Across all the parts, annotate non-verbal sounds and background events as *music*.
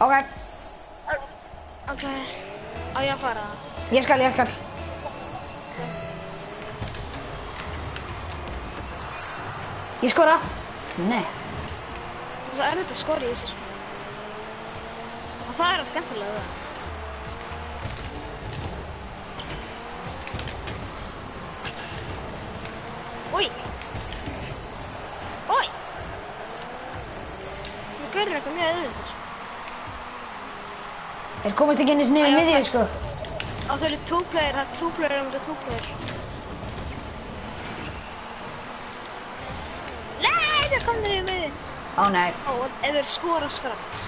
Ok, Ok. Á ég að fara? ég skal, ég skal. Ég skora. Nei. Það er svo erfitt að skora í þessu. Það er að skemmtilega það. Új! Új! Það görur eitthvað mjög auðvitað. Þeir komast ekki inn í miðju, takk. sko. Og þau eru player, það er um þetta two player. Nei, það kom þeir í miði. Ó, nei. Ó, ef þeir skora strax.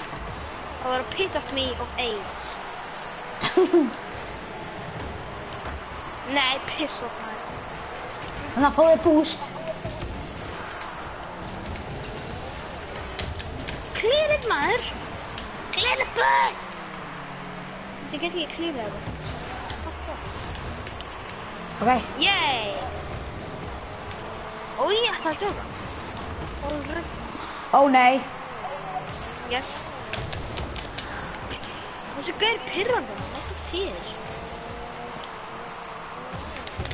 Það var a pit of me of AIDS. *laughs* Nei, piss off maður. Þannig að boost. Clear it maður. Clear it Þið get ekki clear þetta. Ok, Yay! Ó, ég ætla að tjóka. Alright. ó nei. Yes. Þessi gauð er pyrrandi, hvað er það fyrir?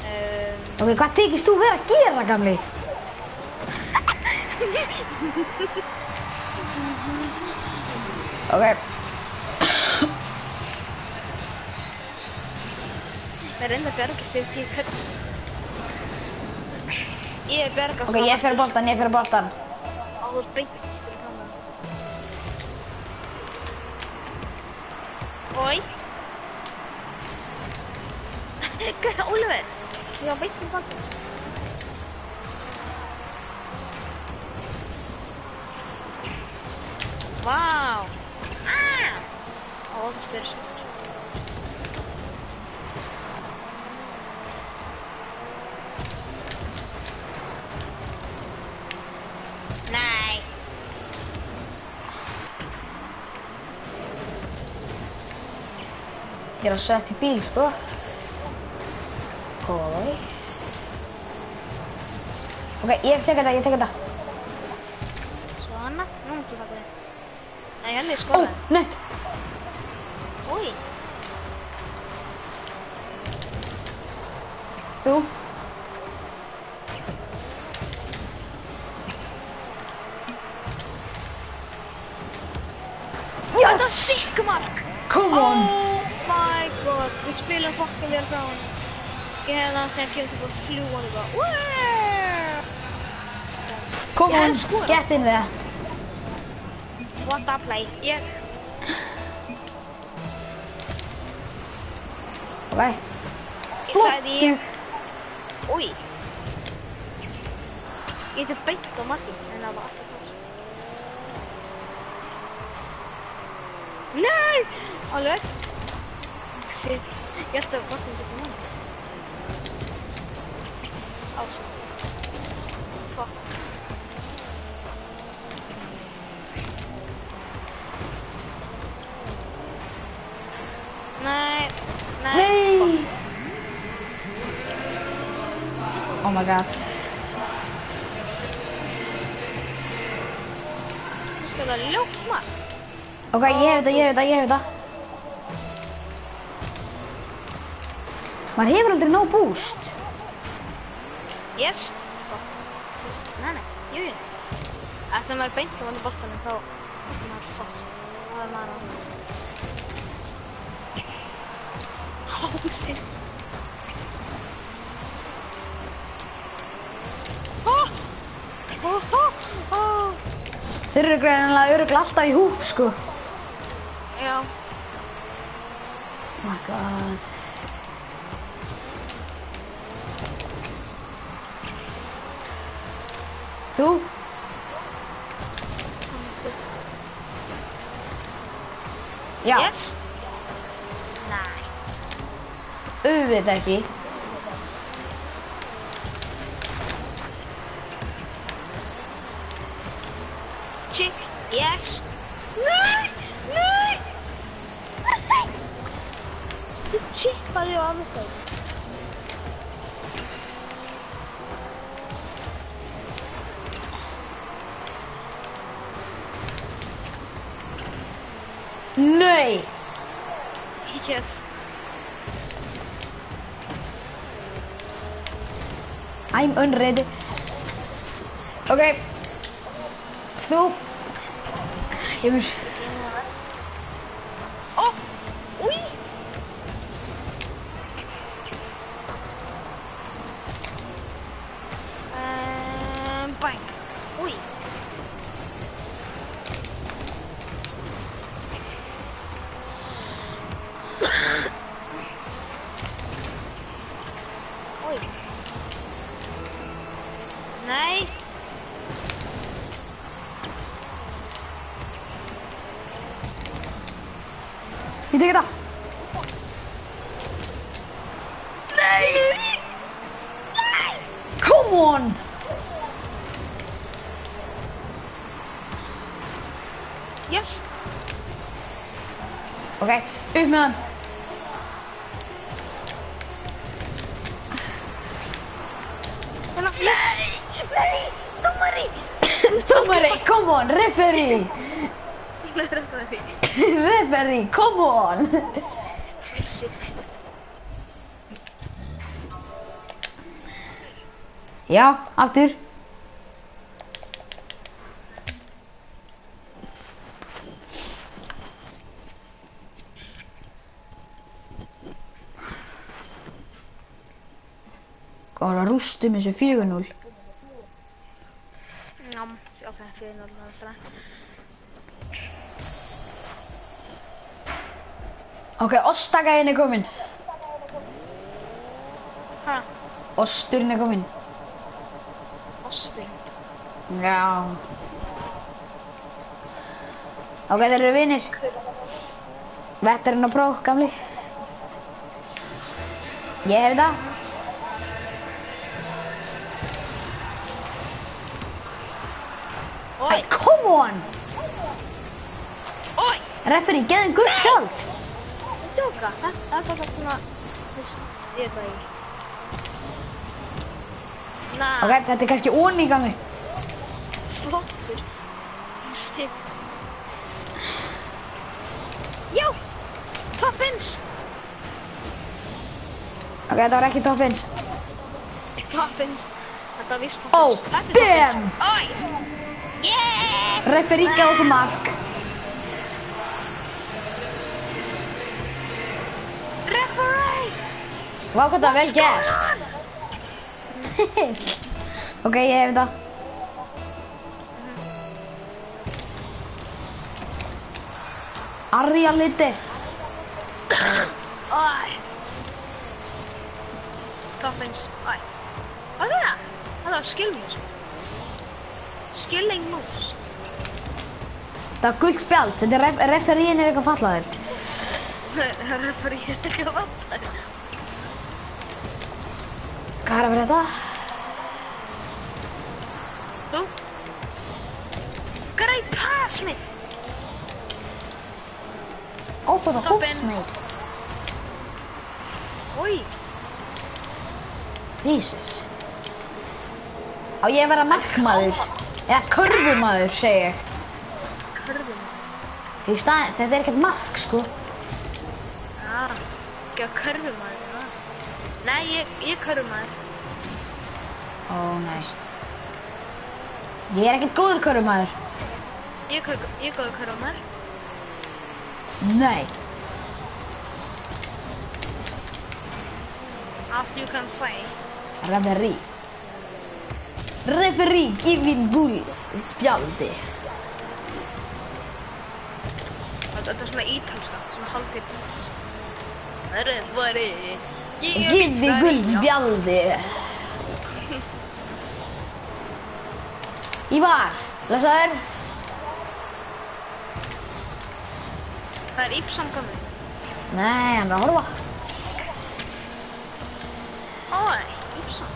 Um, Ok, hvað þykist þú vera að gera, gamli? *laughs* Ok, það er enda að bjarga sig til hvern... Ég er bjarga ok, ég fer boltan, ég fer boltan. Á þú beint fyrir kannan. Oi. *laughs* Gauð, Ólafur. Ég var beint fyrir kannan. Vá. Ah! Ó, það spyrir sko. Nei. Ég er að setja í bíl, sko. Ok. Ok, ég tek þetta, ég tek þetta. Svona, nú mútti ég taka þig. Nei, henni Ó, nett. Fokkin vel frá hann. Ég hef það sem kemur til bara fljúan og bara Wow! Come Ég on, hef skorað. get in there. What a play. Ég, Ok. ég sagði ég. Úi. Ég hefði beint á markin, en það var alltaf fast. Nei! Alveg. Shit. Ég held að markin getur mann. Ás. Fuck. Nei. Nei. Nei. Oh my god. Þú skal það ljótt mark. Ok, ég hef þetta, ég hef þetta, ég hef þetta. Maður hefur aldrei nóg boost. Yes. Nei, nei, jú, jú. Ætla maður beint á hann í boltanum þá er maður fótt. Það er maður á hann. Oh, shit. Oh! Oh, oh, oh. Þeir eru greinilega öruglega alltaf í húp, sko. Já, Oh my god. Þú? Já, yes. Nei. auðvitað ekki. Chick, yes. Nei, nei. Nei. Þú chippaði á annað þau. Nei! Yes. I'm unready. Ok. Þú. Kemur. Ég tek þetta. Nei! Come on! Yes. Ok, upp með hann. Hérna, Nei! Nei! Dómari! Dómari, come on, referee! Nei, dómari. referee, come on! Já, aftur. Var að rústum þessu 4-0? Já, ok, fyrir náttúrulega alltaf. Ok, ostakæðin er kominn. Hæ? Osturinn er kominn. Osting. Já. Ok, þeir eru vinir. Vetturinn á próf, gamli. Ég hef það. Oi! Come on! Oi! Referee, geðin gull skjald. Djóka! Það er bara svona... þú veist, Ég veit það ekki. Na, Ok, þetta er kannski onni, gamli. flottur. Stig. Já! Toppins! Ok, þetta var ekki top 1. Toppins. Þetta var víst Oh, toppins. damn! Oi! Yeah! Referee gaf okkur mark. Hvað það var vel gert. *laughs* ok, ég hef það. Arja liti. Oi. Hvað er það? Það var skilmus. Skilling moves. Það var gullt spjald. Þetta er ref referíin er eitthvað fallaður. *laughs* Referee er ekki að vanta. Hvað er að vera þetta? Great pass me! Open the hooks, mate. Oi! Jesus. Á ég að vera markmaður? Eða körfumaður, segi ég. Stað, þetta er ekkert mark, sko. Já, ekki að körfum maður. Nei, ég, ég körfum maður. Ó, nei. Ég er ekkert góður körfumaður. Ég, kör- ég góðu körfum maður. Nei. As you can say. Referee. Referee, gefin gull spjaldi. Þetta er svona ítalska, svona hálfgeitt ítalska. Referee. Er Gefin pizza- gull spjaldi. Ívar, lesaður. Það er Ípsam komið. Nei, hann er að horfa. Ói, Ípsam.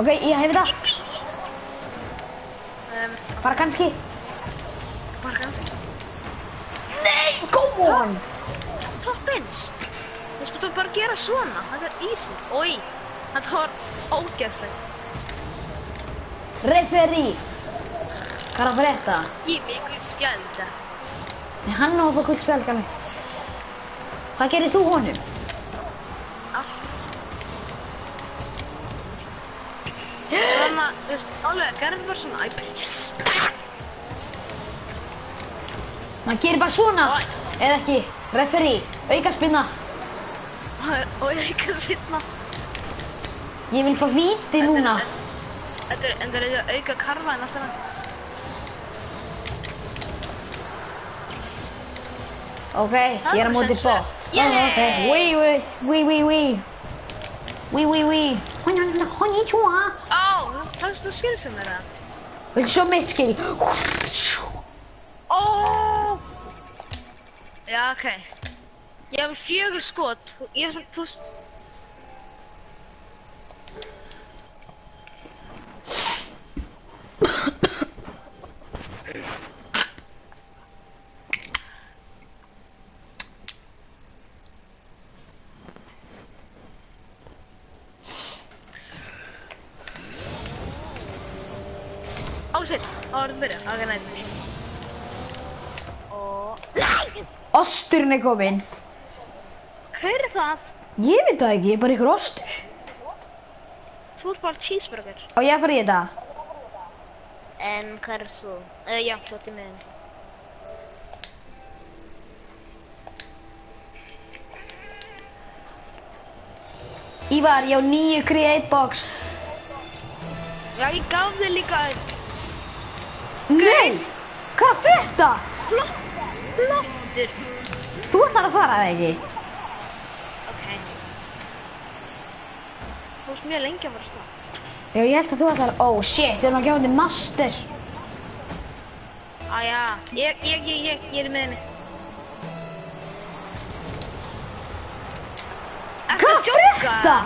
Ok, ég hef það. Um, Bara kannski. bara kannski. Nei, come on. Toppins! Þú spytum bara að gera svona, þetta er easy. Ói, þetta var ógeðslegt. Er að frétta? Gif mig ykkur spjölda. Hann á að fá guld spjald, gamli. Hvað gerir þú honum? Allt. Svona, þú veist, alveg, gerðu bara svona, æ, please. Maður gerir bara svona. Eða ekki. Referee. Auka spinna. Og ég ekki að finna. Ég vil fá víti núna. Þetta er, en það er auka karfa en alltaf hann. Ok, ég er á móti. Yay! Ok, wí, wí, wí, wí, wí. Wí, wí, wí. Konnichiwa. Ó, það skilur sem þeirra. Viltu sjá mitt, skilji? Ó! Já, ok. Ég hef fjögur skot. Ég hef samt, þú veist... Ó, shit. Næ. Og... Osturinn er kominn. Hver er það? Ég veit það ekki, ég er bara ykkur ostur. Þú ert bara cheeseburger. Og ég fara í þetta. En hvað er þú? Uh, já, þú ert í miðin. Ívar, ég á nýju create box. Já, ég gaf þig líka einn. Nei! Hvað er þetta? Flott! Flottur! Þú ert þar að fara, eða ekki? Ok. Þú varst mjög lengi að fara að stað. Já, ég held að þú ert þar... Oh, shit, við erum að gefa hundi master. Á, já. Ég, ég, ég, ég, ég er í miðinni. Hvað er þetta?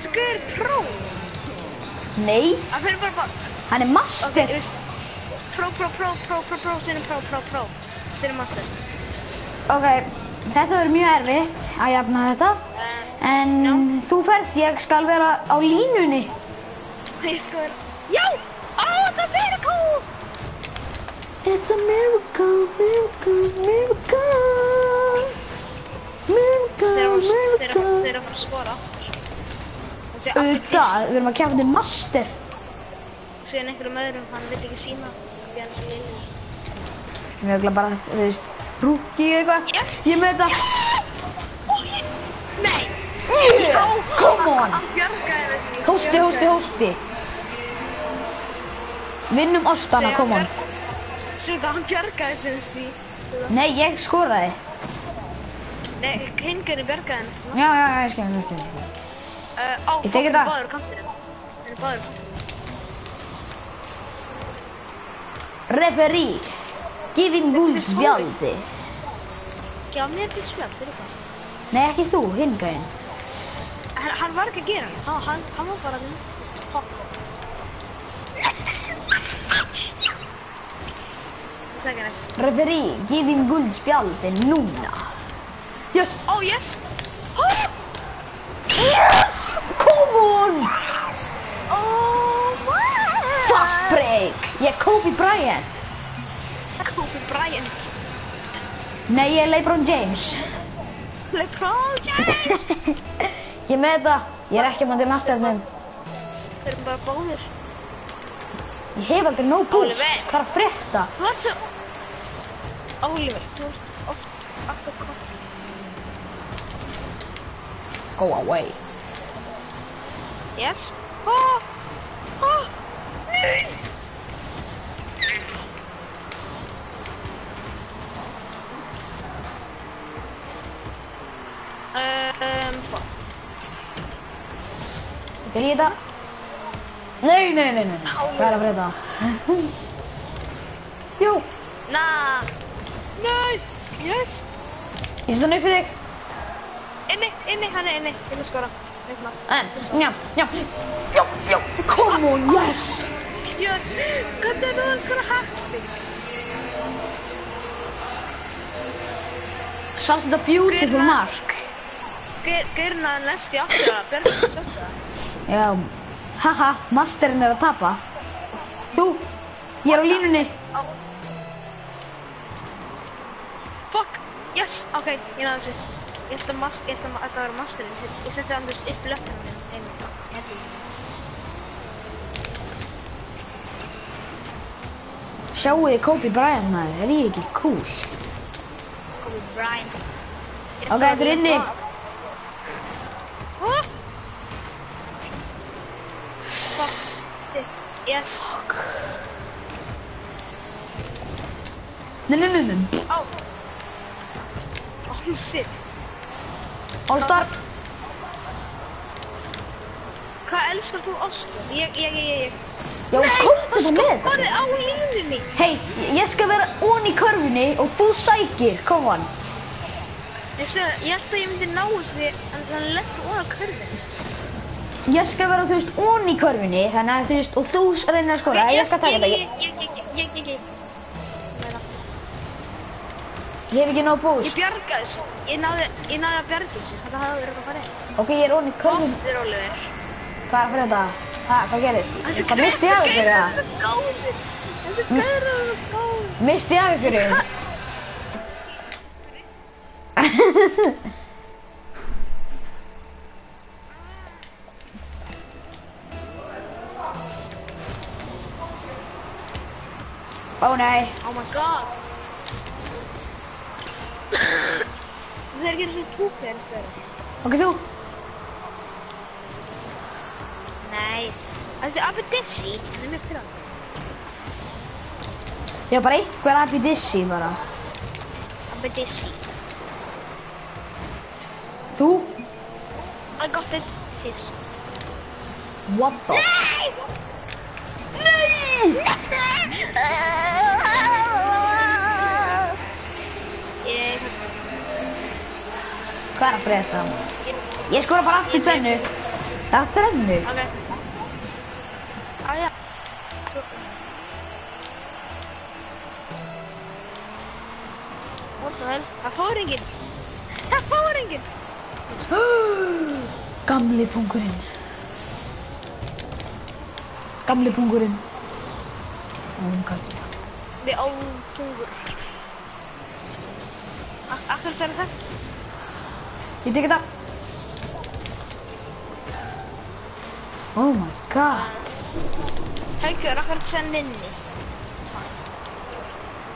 Skur pró! Nei, Það fyrir bara bara... hann er Ok, master. þú veist... Pró, pró, pró, pró, pró, pró, sinni pró, pró, pró. Sinni master. Ok, þetta verður mjög erfitt að jafna þetta. Uh, En Já. þú ferð, ég skal vera á línunni. ég sko vera... Já! Ó, það fyrir kú! It's a miracle, miracle, miracle. Miracle, miracle. þeir eru að fara að skora. Auðvitað, við erum að keppa til master. Síðan einhverjum öðrum, hann vil ekki sína því hann er svo leiður. Við erum bara, þú veist, rúki eitthvað. Yes! Ég með þetta. Ó, ég... Nei! Yeah, come on. Hann bjargaði þessi. Hósti, hósti, hósti. Vinnum ostana, come on. Svo þetta hann bjargaði þessi þessi. Nei, ég skoraði. Nei, hingurinn bjargaði þessi. Já, já, já, ég skil, ég skil. Uh, á, Ég tek þetta. Báður á kantinum. Hann er báður á kantinum. Referee, him guld spjaldi. Já, mér byggt spjall, fyrir hvað? Nei, ekki þú, hinn gæinn. Hann, var ekki að gera hann. Hann, hann, var bara að ekki. Referee, him guld spjaldi núna. Yes, Oh, yes! Oh! come on! Oh, my! Fast break. Ég er Kobe Bryant. Kobe Bryant. Nei, ég er LeBron James. LeBron James. *laughs* Ég með þetta. Ég er ekki með þetta masternum. Þeir eru bara báðir. Ég hef aldrei no boost. Hvað er að frétta? Þú ert svo... Oliver, þú ert oft alltaf kopp. Go away. Yes. Oh! Þetta. Nei, nei, nei, nei. Hvað er að frétta? Jú, Nah! Nei! Yes! ég set hann upp fyrir þig. Inni, inni, hann er inni. Inni skora. Veitna. En, njá, njá. Jú, jú. Come on, yes. Jörn, hvernig er það að skora hætti? Sástu þetta beautiful mark? Gyrna næst í aftur Björn, sástu það? Já, haha, masterinn er að tapa. Þú, ég er á línunni. Fuck! Yes! Ok, ég náðu þessu. Ég held að mas- ég held að þetta var masterinn. Ég þú veist upp löppina minn. Einu. Hérna. Sjáu þið Kobe Bryant maður, er ég ekki cool? Kobe Bryant. Ok, þetta er inni. Huh? Fuck. Shit. Yes. Nei, nei, nei, nei. Á. Oh shit. All star. Hvað elskar þú Oscar? Ég, ég, ég, ég. Já, komdu þú með þetta. Skoppaði á línunni. Hei, ég skal vera ón í körfunni og þú sækir, kom on. Ég, ég held að ég myndi ná þessu því að hann leggur ofan á körfinu. Ég skal vera, þú veist, ón í körfunni, þannig að þú veist, og þú reynir að skora, ég skal taka þetta. Ég, Ég, ég, ég, ég, ég, ég. Ég hef ekki Ég búst. bjarga þessu. Ég náði, ég náði að bjarga þessu. Þetta hafði verið eitthvað farið. Ok, ég er ón í körfunni. Óttir Oliver. Hvað er að fyrir þetta? Hæ, hvað gerir? Þessi Hvað misti ég af ykkur gaurar eða? eru svo góðir. Þessi gaurar Ó nei. Oh my god. Þeir gerir svo túkir en stöður. Ok, þú. Nei. Þessi Abedissi, hann er mjög Ég var bara einhver app í dissi bara. Abedissi. Þú? I got it. His. What the? Nei! Ég, Hvað er að fyrir þetta? ég, skora bara aftur tvennu. Það er þrennu. ok. Svo. What the hell? Það fór enginn. Það fór enginn. *gasps* Gamli pungurinn. Gamli pungurinn. Við átungur. Akkur sér það? Ég tek þetta. Oh my god. Haukur, akkur sér nynni.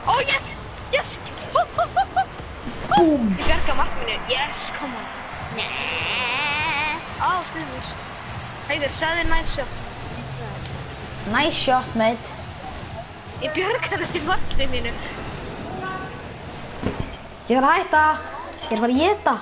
Oh yes! Yes! Búm. Ég bjarga markminu. Yes, come on. Nei. Á, stuður. Haukur, sagði nice shot. Nice shot, mate. Ég bjarga þessi markminu mínu. Ég þarf að hætta. Ég er bara að geta.